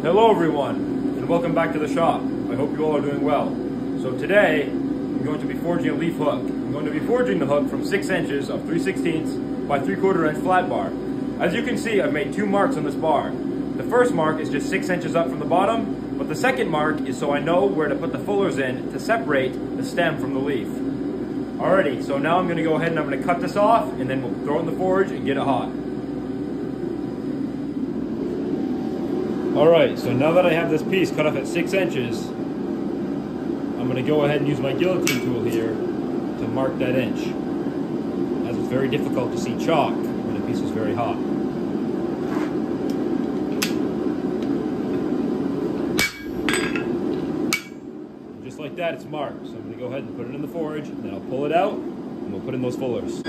Hello everyone, and welcome back to the shop. I hope you all are doing well. So today, I'm going to be forging a leaf hook. I'm going to be forging the hook from 6 inches of 3 16ths by 3 quarter inch flat bar. As you can see, I've made two marks on this bar. The first mark is just 6 inches up from the bottom, but the second mark is so I know where to put the fullers in to separate the stem from the leaf. Alrighty, so now I'm going to go ahead and I'm going to cut this off, and then we'll throw it in the forge and get it hot. Alright, so now that I have this piece cut off at 6 inches, I'm going to go ahead and use my guillotine tool here to mark that inch. As it's very difficult to see chalk when a piece is very hot. And just like that, it's marked. So I'm going to go ahead and put it in the forge, and then I'll pull it out, and we'll put in those fullers.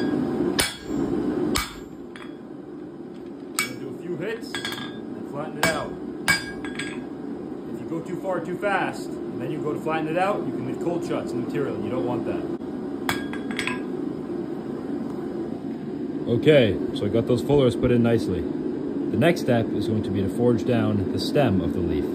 do a few hits, and flatten it out. Far too fast, and then you go to flatten it out, you can leave cold shuts in the material. You don't want that. Okay, so I got those fullers put in nicely. The next step is going to be to forge down the stem of the leaf.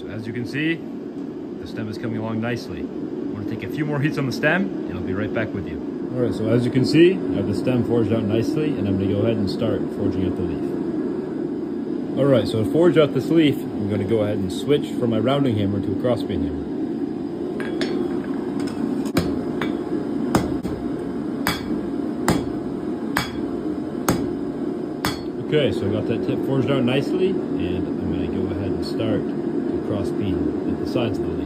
So as you can see, the stem is coming along nicely. I'm to take a few more hits on the stem, and I'll be right back with you. All right, so as you can see, I have the stem forged out nicely, and I'm going to go ahead and start forging out the leaf. All right, so to forge out this leaf, I'm going to go ahead and switch from my rounding hammer to a cross peen hammer. Okay, so I got that tip forged out nicely, and I'm going to go ahead and start cross beam at the sides of the.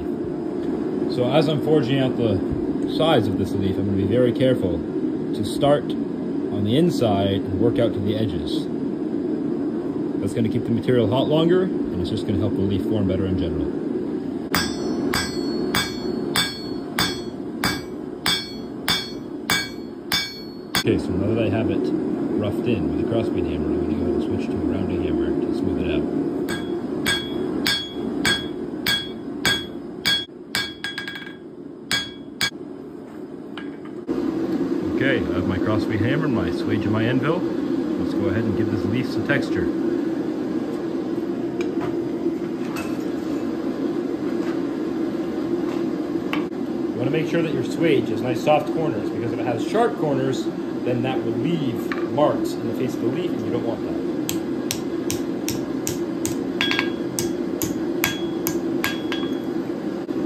So as I'm forging out the sides of this leaf, I'm going to be very careful to start on the inside and work out to the edges. That's going to keep the material hot longer, and it's just going to help the leaf form better in general. Okay, so now that I have it roughed in with a cross peen hammer, I'm going to go ahead and switch to a rounding hammer to smooth it out. Okay, I have my cross peen hammer, my swage, and my anvil. Let's go ahead and give this leaf some texture. You want to make sure that your swage has nice soft corners because if it has sharp corners, then that will leave marks in the face of the leaf and you don't want that.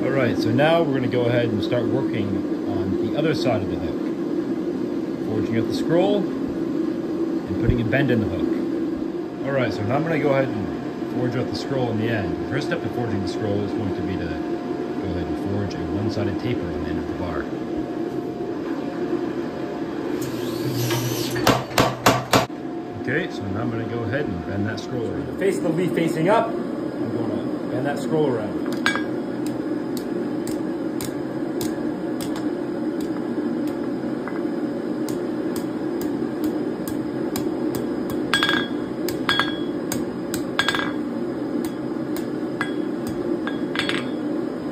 All right, so now we're going to go ahead and start working on the other side of the hook. Forging out the scroll and putting a bend in the hook. All right, so now I'm going to go ahead and forge out the scroll in the end. The first step to forging the scroll is going to be to go ahead and forge a one-sided taper on the end of the bar. Okay, so now I'm going to go ahead and bend that scroll around. Face the leaf facing up, I'm going to bend that scroll around.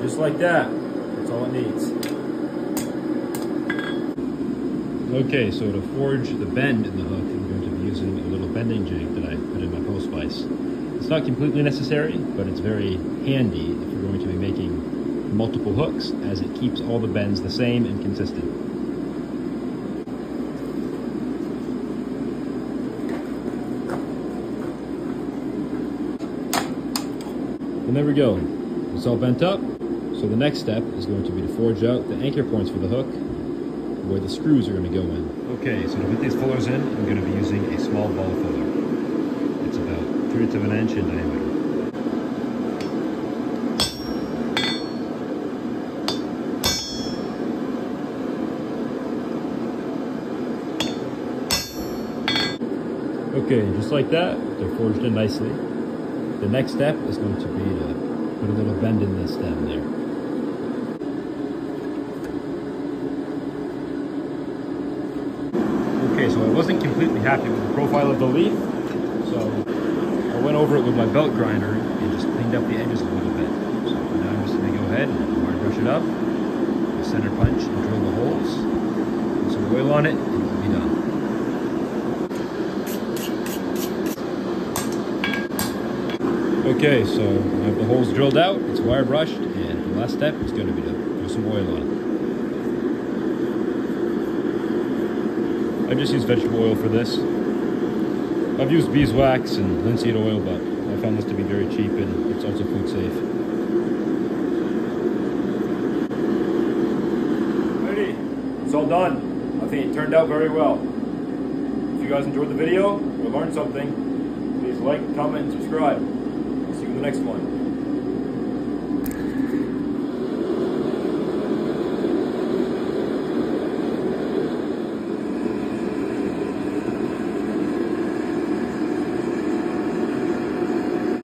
Just like that. That's all it needs. Okay, so to forge the bend in the hook, I'm going to be using a little bending jig that I put in my post vise. It's not completely necessary, but it's very handy if you're going to be making multiple hooks, as it keeps all the bends the same and consistent. And there we go. It's all bent up. So the next step is going to be to forge out the anchor points for the hook where the screws are going to go in. Okay, so to put these fullers in, I'm going to be using a small ball fuller. It's about three of an inch in diameter. Okay, just like that, they're forged in nicely. The next step is going to be to put a little bend in the stem there. Okay, so I wasn't completely happy with the profile of the leaf, so I went over it with my belt grinder and just cleaned up the edges a little bit. So now I'm just going to go ahead and hard brush it up, center punch and drill the holes, put some oil on it, and it'll be done. Okay, so I have the holes drilled out, it's wire brushed, and the last step is going to be to throw some oil on it. I just use vegetable oil for this. I've used beeswax and linseed oil, but I found this to be very cheap and it's also food safe. Ready? It's all done. I think it turned out very well. If you guys enjoyed the video or learned something, please like, comment, and subscribe. I'll see you in the next one.